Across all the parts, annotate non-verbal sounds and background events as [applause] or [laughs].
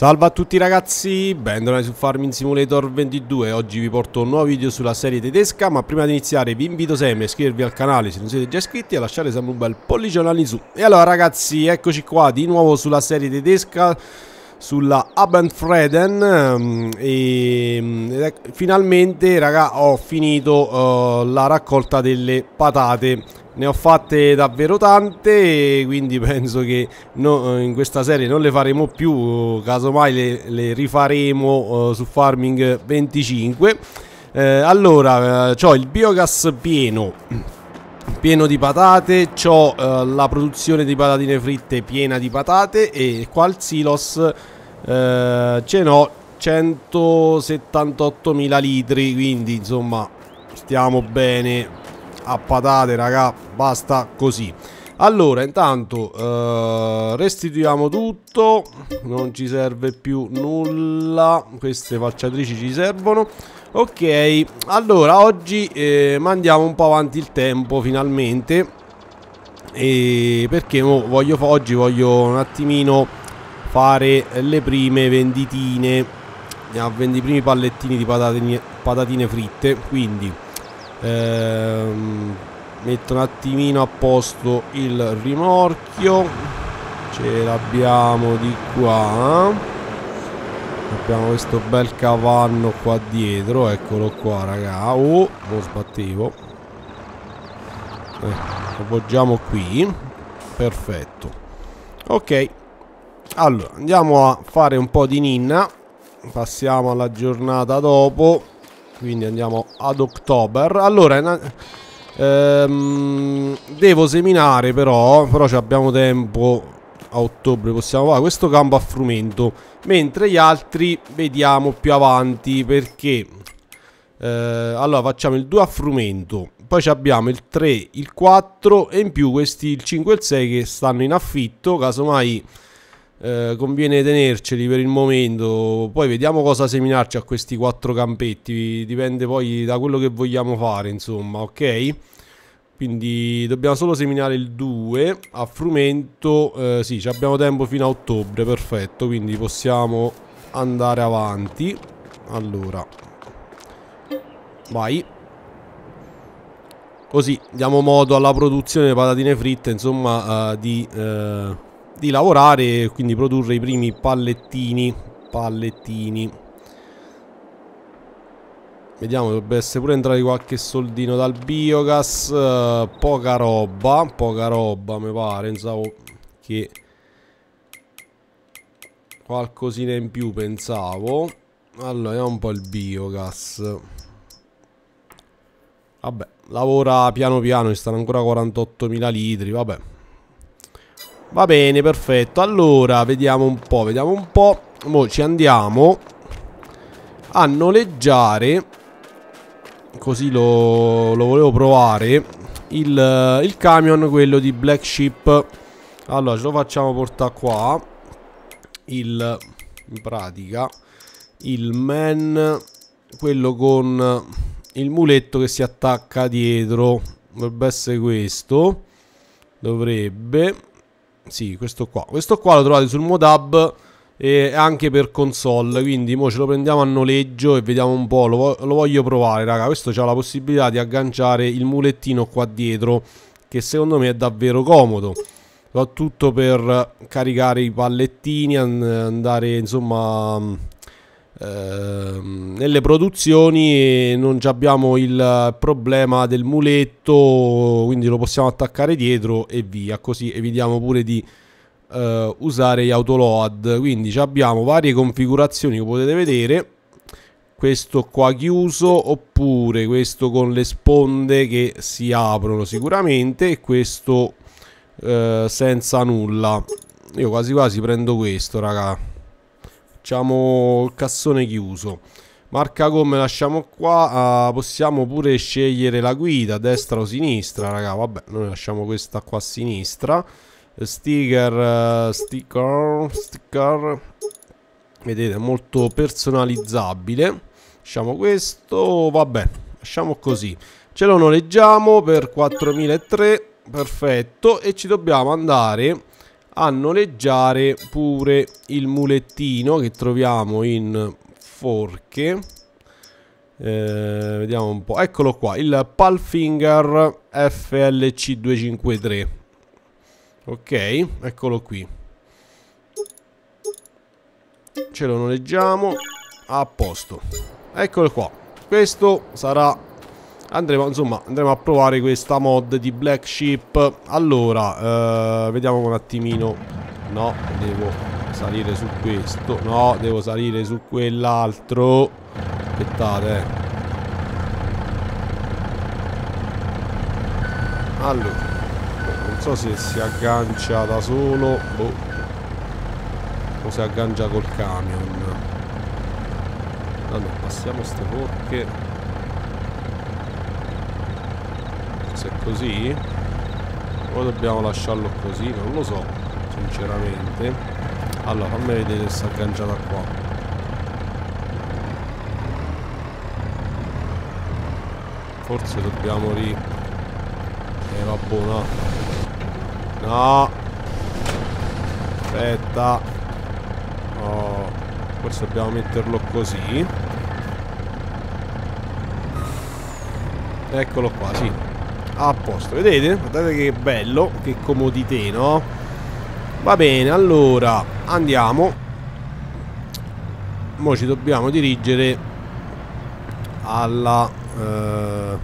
Salve a tutti ragazzi, bentornati su Farming Simulator 22 Oggi vi porto un nuovo video sulla serie tedesca Ma prima di iniziare vi invito sempre a iscrivervi al canale se non siete già iscritti E a lasciare sempre un bel pollicione in su. E allora ragazzi, eccoci qua di nuovo sulla serie tedesca Sulla Abendfreden ehm, E, e finalmente raga ho finito uh, la raccolta delle patate. Ne ho fatte davvero tante quindi [laughs] penso che no, in questa serie non le faremo più casomai le, le rifaremo uh, su farming 25 eh, allora uh, ho il biogas pieno pieno di patate ho uh, la produzione di patatine fritte piena di patate e qua al silos uh, ce n'ho 178.000 litri quindi insomma stiamo bene. A patate raga basta così. Allora intanto uh, restituiamo tutto. Non ci serve più nulla. Queste falciatrici ci servono. Ok allora oggi eh, mandiamo un po' avanti il tempo finalmente. E perché oggi voglio un attimino fare le prime venditine. I primi pallettini di patatine, patatine fritte. Quindi ehm, metto un attimino a posto il rimorchio ce l'abbiamo di qua. Abbiamo questo bel cavanno qua dietro. Eccolo qua raga. Oh lo sbattevo. Eh, lo poggiamo qui. Perfetto. Ok allora andiamo a fare un po' di ninna. Passiamo alla giornata dopo. Quindi andiamo ad ottober allora ehm, devo seminare però però abbiamo tempo a ottobre possiamo fare questo campo a frumento. Mentre gli altri vediamo più avanti perché eh, allora facciamo il 2 a frumento poi abbiamo il 3 il 4 e in più questi il 5 e il 6 che stanno in affitto casomai eh, conviene tenerceli per il momento. Poi vediamo cosa seminarci a questi quattro campetti. Dipende poi da quello che vogliamo fare insomma ok? Quindi dobbiamo solo seminare il 2 a frumento eh, sì abbiamo tempo fino a ottobre perfetto. Quindi possiamo andare avanti. Allora vai. Così diamo modo alla produzione di patatine fritte insomma uh, di uh, di lavorare e quindi produrre i primi pallettini pallettini. Vediamo dovrebbe essere pure entrare qualche soldino dal biogas uh, poca roba poca roba mi pare pensavo che qualcosina in più pensavo. Allora vediamo un po' il biogas. Vabbè lavora piano piano ci stanno ancora 48.000 litri vabbè Va bene, perfetto. Allora, vediamo un po', vediamo un po'. Mo ci andiamo a noleggiare. Così lo, lo volevo provare. Il, il, camion, quello di Black Ship. Allora, ce lo facciamo portare qua. Il, in pratica, il man, quello con il muletto che si attacca dietro. Dovrebbe essere questo. Dovrebbe. Sì, questo qua. Questo qua lo trovate sul Modab e anche per console. Quindi mo ce lo prendiamo a noleggio e vediamo un po'. Lo, lo voglio provare, raga. Questo ha la possibilità di agganciare il mulettino qua dietro. Che secondo me è davvero comodo. Soprattutto per caricare i pallettini, andare insomma... Ehm, nelle produzioni non abbiamo il problema del muletto quindi lo possiamo attaccare dietro e via. Così evitiamo pure di uh, usare gli autoload. Quindi abbiamo varie configurazioni che potete vedere. Questo qua chiuso oppure questo con le sponde che si aprono sicuramente e questo uh, senza nulla. Io quasi quasi prendo questo raga Facciamo il cassone chiuso. Marca come lasciamo qua. Uh, possiamo pure scegliere la guida, destra o sinistra, raga. Vabbè, noi lasciamo questa qua a sinistra. Sticker, uh, sticker, sticker. Vedete, molto personalizzabile. Lasciamo questo, vabbè, lasciamo così. Ce lo noleggiamo per 4003, perfetto. E ci dobbiamo andare a noleggiare pure il mulettino che troviamo in forche. Eh, vediamo un po'. Eccolo qua, il Palfinger FLC253. Ok, eccolo qui. Ce lo noleggiamo. A posto. Eccolo qua. Questo sarà andremo insomma andremo a provare questa mod di Black Sheep. Allora eh, vediamo un attimino. No devo salire su questo. No devo salire su quell'altro. Aspettate eh. allora non so se si aggancia da solo boh. o si aggancia col camion. Allora passiamo ste forche se è così o dobbiamo lasciarlo così non lo so sinceramente. Allora fammi vedere se è agganciata qua. Forse dobbiamo ri eh vabbè no. No. Aspetta. Oh forse dobbiamo metterlo così. Eccolo qua sì a posto, vedete? Guardate che bello, che comodità, no? Va bene, allora andiamo. Ora ci dobbiamo dirigere alla, eh,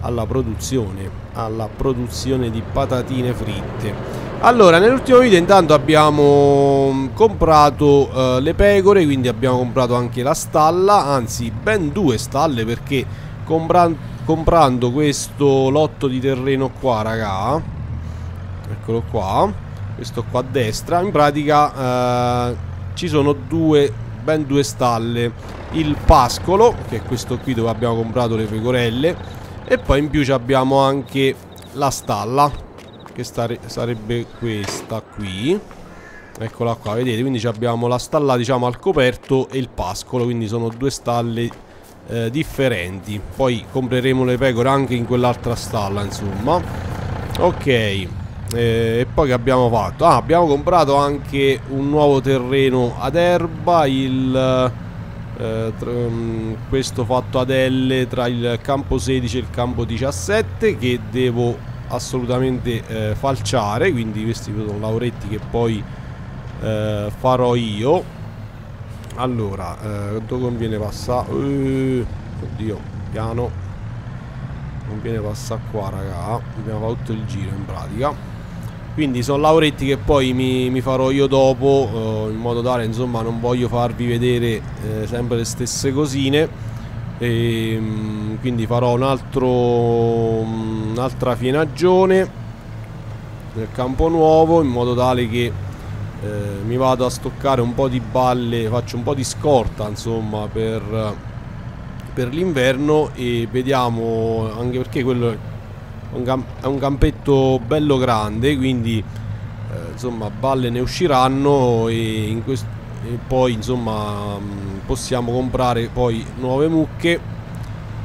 alla produzione, alla produzione di patatine fritte. Allora, nell'ultimo video intanto abbiamo comprato eh, le pecore, quindi abbiamo comprato anche la stalla, anzi ben due stalle perché comprando comprando questo lotto di terreno qua, raga. Eccolo qua. Questo qua a destra. In pratica eh, ci sono due, ben due stalle. Il pascolo, che è questo qui dove abbiamo comprato le pecorelle. E poi in più abbiamo anche la stalla, che sarebbe questa qui. Eccola qua, vedete? Quindi abbiamo la stalla, diciamo, al coperto e il pascolo. Quindi sono due stalle eh, differenti. Poi compreremo le pecore anche in quell'altra stalla insomma. Ok eh, e poi che abbiamo fatto? Ah, abbiamo comprato anche un nuovo terreno ad erba il eh, um, questo fatto ad L tra il campo 16 e il campo 17 che devo assolutamente eh, falciare quindi questi sono lavoretti che poi eh, farò io allora, eh, dove conviene passare? Uh, oddio, piano. Conviene passare qua, raga. Dobbiamo fare tutto il giro in pratica. Quindi sono lavoretti che poi mi, mi farò io dopo, eh, in modo tale, insomma, non voglio farvi vedere eh, sempre le stesse cosine. E, ehm, quindi farò un'altra fienagione nel campo nuovo in modo tale che eh, mi vado a stoccare un po' di balle, faccio un po' di scorta insomma per, per l'inverno e vediamo anche perché quello è un, campetto bello grande quindi eh, insomma balle ne usciranno e, in e poi insomma possiamo comprare poi nuove mucche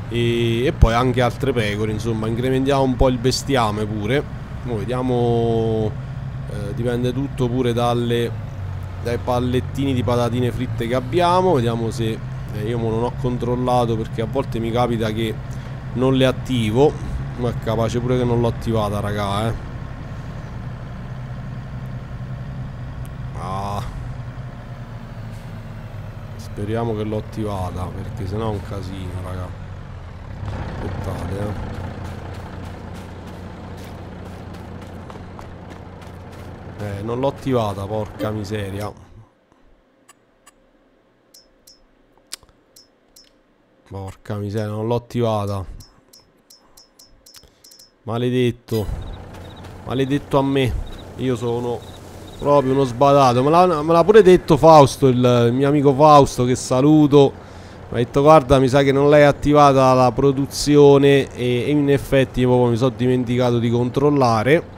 e, e, poi anche altre pecore insomma incrementiamo un po' il bestiame pure. Noi vediamo eh, dipende tutto pure dalle, dai pallettini di patatine fritte che abbiamo vediamo se eh, io non ho controllato perché a volte mi capita che non le attivo ma è capace pure che non l'ho attivata raga eh. Ah. speriamo che l'ho attivata perché sennò è un casino raga. Aspettate eh Eh, non l'ho attivata, porca miseria. Porca miseria, non l'ho attivata. Maledetto. Maledetto a me. Io sono proprio uno sbadato. Me l'ha pure detto Fausto, il, il mio amico Fausto, che saluto. Mi ha detto guarda mi sa che non l'hai attivata la produzione e, e in effetti proprio mi sono dimenticato di controllare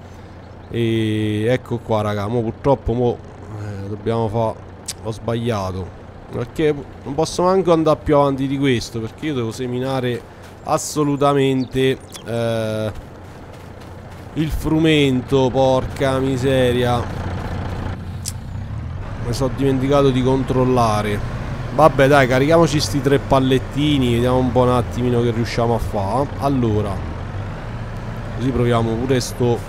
e ecco qua raga mo purtroppo mo eh, dobbiamo fare ho sbagliato. Perché non posso manco andare più avanti di questo perché io devo seminare assolutamente eh, il frumento porca miseria. Mi sono dimenticato di controllare. Vabbè dai carichiamoci sti tre pallettini Vediamo un po' un attimino che riusciamo a fare Allora Così proviamo pure sto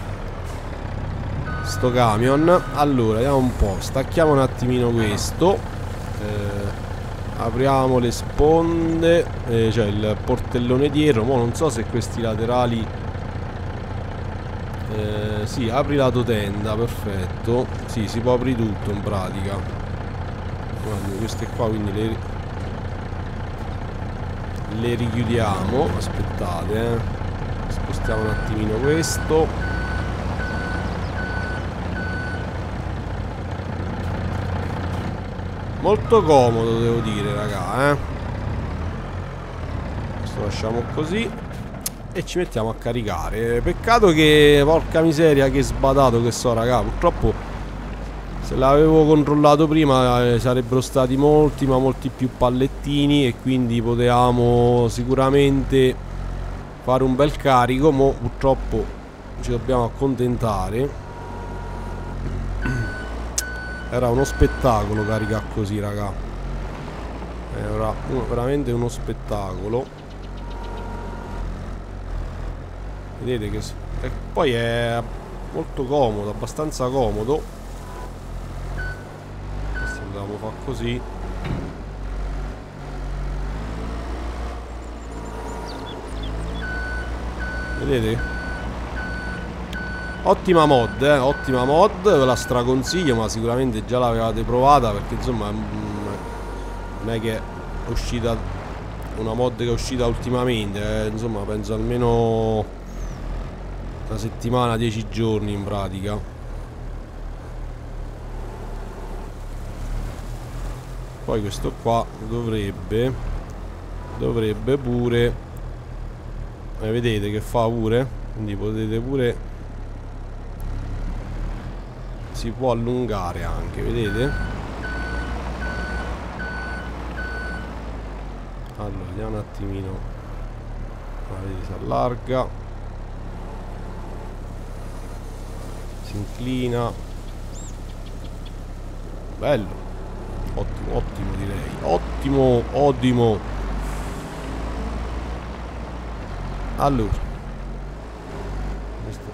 Sto camion. Allora vediamo un po' Stacchiamo un attimino questo eh, Apriamo le sponde eh, Cioè il portellone dietro Mo non so se questi laterali eh, Sì apri lato tenda Perfetto. Sì si può aprire tutto in pratica. Guarda, queste qua quindi le, le richiudiamo aspettate eh. spostiamo un attimino questo molto comodo devo dire raga eh. questo lasciamo così e ci mettiamo a caricare. Peccato che porca miseria che sbadato che so raga. Purtroppo se l'avevo controllato prima eh, sarebbero stati molti ma molti più pallettini e quindi potevamo sicuramente fare un bel carico ma purtroppo ci dobbiamo accontentare era uno spettacolo caricare così raga. Era veramente uno spettacolo. Vedete che e poi è molto comodo abbastanza comodo. Fa così. Vedete ottima mod eh? ottima mod ve la straconsiglio ma sicuramente già l'avevate provata perché insomma mm, non è che è uscita una mod che è uscita ultimamente eh? insomma penso almeno una settimana, dieci giorni in pratica poi questo qua dovrebbe dovrebbe pure eh, vedete che fa pure quindi potete pure si può allungare anche vedete allora vediamo un attimino ah, vedete si allarga si inclina bello Ottimo, ottimo direi. Ottimo, ottimo. Allora. Questo.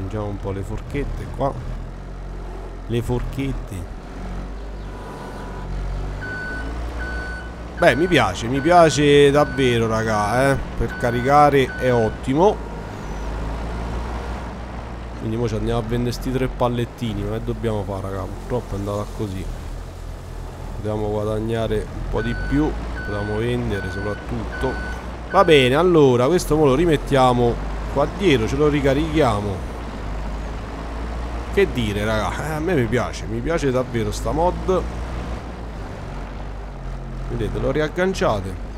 Stringiamo un po' le forchette qua. Le forchette. Beh, mi piace, mi piace davvero, raga, eh. Per caricare è ottimo. Quindi ora ci andiamo a vendere sti tre pallettini Ma che dobbiamo fare raga Purtroppo è andata così Dobbiamo guadagnare un po' di più Dobbiamo vendere soprattutto Va bene allora questo mo lo rimettiamo qua dietro Ce lo ricarichiamo Che dire raga? Eh, A me mi piace Mi piace davvero sta mod. Vedete lo riagganciate.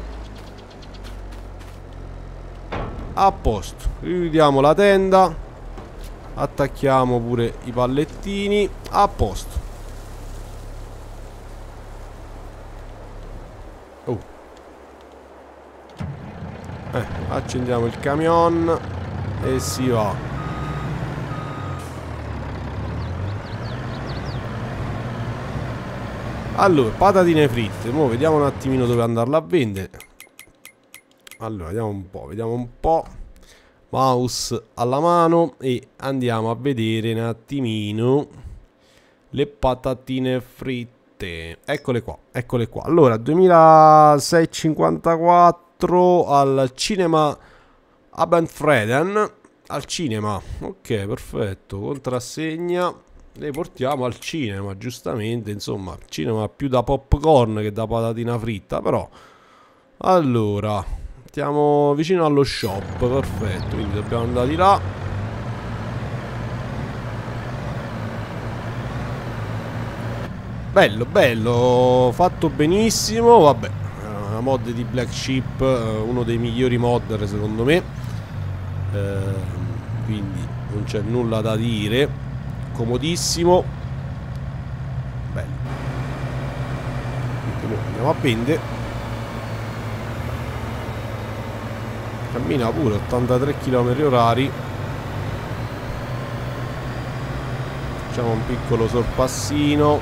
A posto. Richiudiamo la tenda. Attacchiamo pure i pallettini. A posto. Oh. eh, accendiamo il camion. E si va Allora, patatine fritte. Ora vediamo un attimino dove andarla a vendere. Allora, vediamo un po', vediamo un po' mouse alla mano e andiamo a vedere un attimino le patatine fritte. Eccole qua eccole qua. Allora 2654 al cinema Abendfreden al cinema. Ok perfetto. Contrassegna le portiamo al cinema giustamente insomma cinema più da popcorn che da patatina fritta però allora Stiamo vicino allo shop, perfetto, quindi dobbiamo andare di là. Bello, bello, fatto benissimo, vabbè, una mod di Black Sheep, eh, uno dei migliori modder secondo me, eh, quindi non c'è nulla da dire, comodissimo, bello. Andiamo a vendere. Cammina pure 83 km orari. Facciamo un piccolo sorpassino.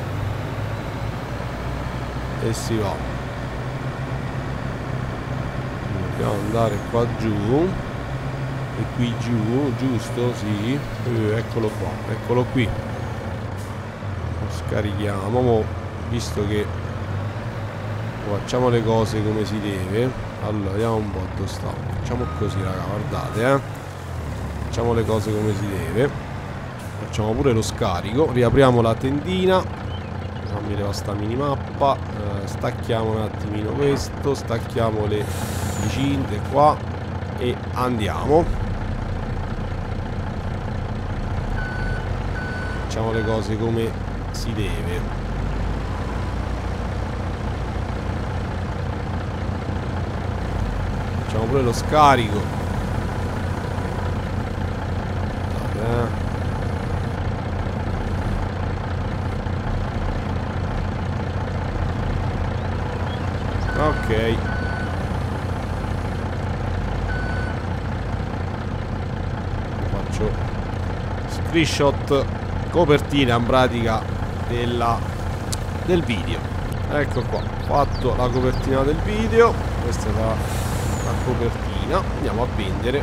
E si va. Dobbiamo andare qua giù e qui giù giusto? Sì. Eh, eccolo qua eccolo qui. Lo scarichiamo Mo, visto che facciamo le cose come si deve. Allora vediamo un po' dove sta. Facciamo così raga guardate eh. Facciamo le cose come si deve. Facciamo pure lo scarico. Riapriamo la tendina. Fammi levare sta minimappa. Eh, stacchiamo un attimino questo. Stacchiamo le cinte qua. E andiamo facciamo le cose come si deve. Facciamo pure lo scarico. Ok. Faccio screenshot copertina in pratica della, del video. Ecco qua fatto la copertina del video. Questa è la, la copertina. Andiamo a vendere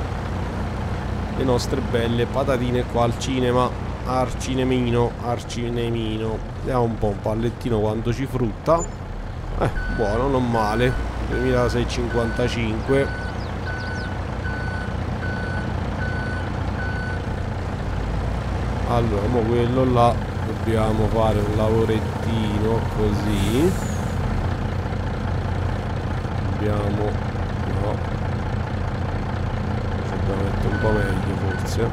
le nostre belle patatine qua al cinema. Arcinemino arcinemino. Vediamo un po' un pallettino quanto ci frutta. Eh, buono, non male. 2655. Allora, mo quello là dobbiamo fare un lavorettino così. Dobbiamo... no. Ci dobbiamo mettere un po' meglio forse.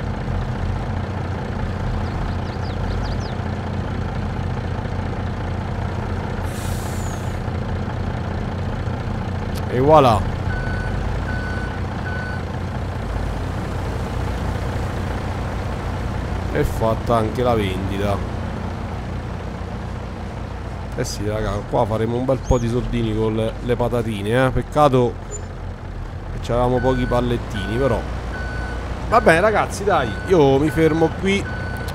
E voilà. È fatta anche la vendita. Eh sì, raga, qua faremo un bel po' di soldini con le, le patatine, eh. Peccato che avevamo pochi pallettini, però. Va bene, ragazzi, dai. Io mi fermo qui.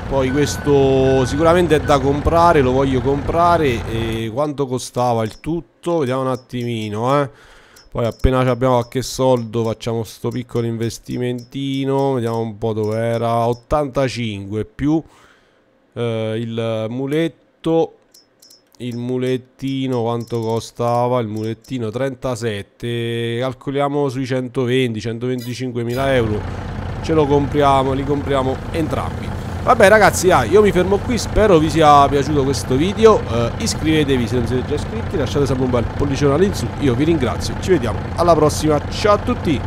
Poi questo sicuramente è da comprare, lo voglio comprare. E quanto costava il tutto? Vediamo un attimino, eh. Poi appena abbiamo qualche soldo facciamo sto piccolo investimentino. Vediamo un po' dove era. 85 più eh, il muletto. Il mulettino quanto costava? Il mulettino 37. Calcoliamo sui 120-125 mila euro. Ce lo compriamo, li compriamo entrambi. Vabbè ragazzi ah, io mi fermo qui Spero vi sia piaciuto questo video uh, Iscrivetevi se non siete già iscritti Lasciate sempre un bel pollicione all'insù Io vi ringrazio Ci vediamo alla prossima Ciao a tutti